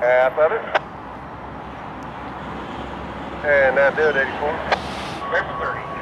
Half of it. And that'll do it, 84. Paper 30.